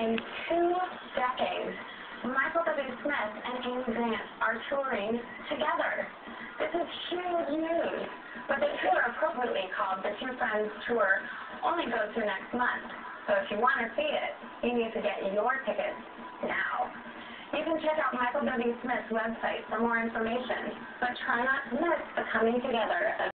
In two decades, Michael W. Smith and Amy Grant are touring together. This is huge news. But the tour, appropriately called the Two Friends Tour, only goes through next month. So if you want to see it, you need to get your tickets now. You can check out Michael W. Smith's website for more information, but try not to miss the coming together of